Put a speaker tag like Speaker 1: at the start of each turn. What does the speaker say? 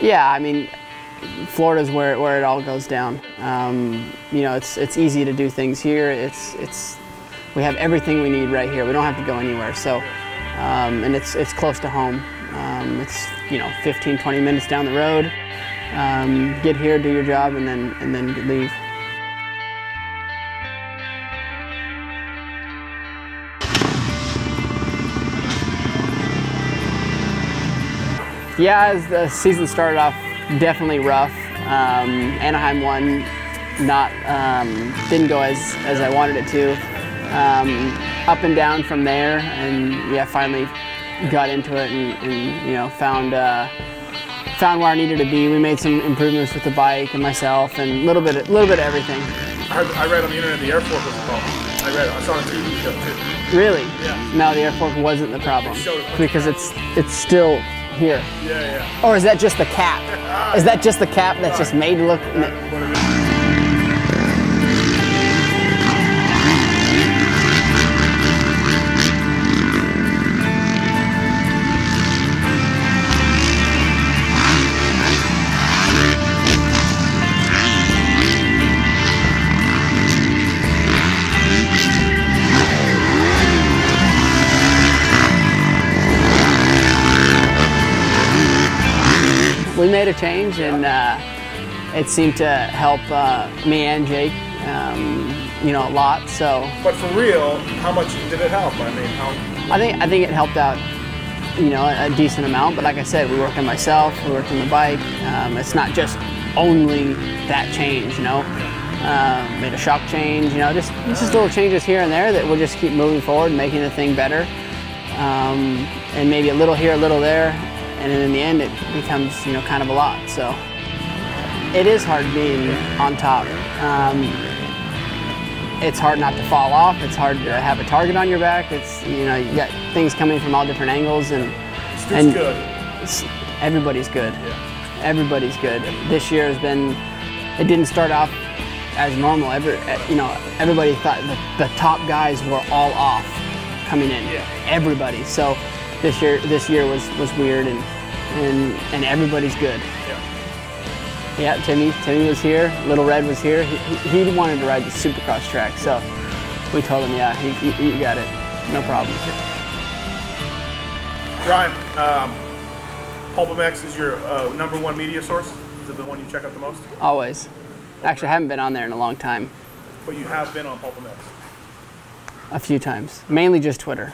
Speaker 1: Yeah, I mean, Florida's where, where it all goes down. Um, you know, it's it's easy to do things here. It's it's we have everything we need right here. We don't have to go anywhere. So, um, and it's it's close to home. Um, it's you know 15, 20 minutes down the road. Um, get here, do your job, and then and then leave. Yeah, the season started off, definitely rough. Um, Anaheim one, not um, didn't go as as I wanted it to. Um, up and down from there, and yeah, finally got into it and, and you know found uh, found where I needed to be. We made some improvements with the bike and myself, and a little bit a little bit of everything.
Speaker 2: I, heard, I read on the internet the air fork was a problem. I read. I saw it on TV show too.
Speaker 1: Really?
Speaker 2: Yeah.
Speaker 1: No, the air fork wasn't the problem
Speaker 2: it.
Speaker 1: because it's it's still here.
Speaker 2: Yeah, yeah.
Speaker 1: Or is that just the cap? Is that just the cap that's just made to look? We made a change, and uh, it seemed to help uh, me and Jake, um, you know, a lot. So
Speaker 2: But for real, how much did it help? I mean, how?
Speaker 1: I think I think it helped out, you know, a, decent amount. But like I said, we worked on myself, we worked on the bike. Um, it's not just only that change, you know. Um, made a shock change, you know, just just little changes here and there that will just keep moving forward, and making the thing better. Um, and maybe a little here, a little there, and then in the end, it becomes you know kind of a lot. So it is hard being on top. Um, it's hard not to fall off. It's hard to have a target on your back. It's you know you got things coming from all different angles and
Speaker 2: It's
Speaker 1: and
Speaker 2: good.
Speaker 1: it's- everybody's good. Everybody's good. This year has been. It didn't start off as normal. Every you know everybody thought the, the top guys were all off coming in.
Speaker 2: Yeah.
Speaker 1: Everybody. So this year this year was was weird and and and everybody's good.
Speaker 2: Yeah.
Speaker 1: Yeah, Timmy. Timmy was here. Little Red was here. He, he wanted to ride the Supercross track, so we told him, yeah, he, you, you got it, no problem.
Speaker 2: Ryan, um, PulpMX is your uh, number one media source. Is it the one you check out the most?
Speaker 1: Always. Actually, I haven't been on there in a long time.
Speaker 2: But you have been on PulpMX.
Speaker 1: A few times, mainly just Twitter.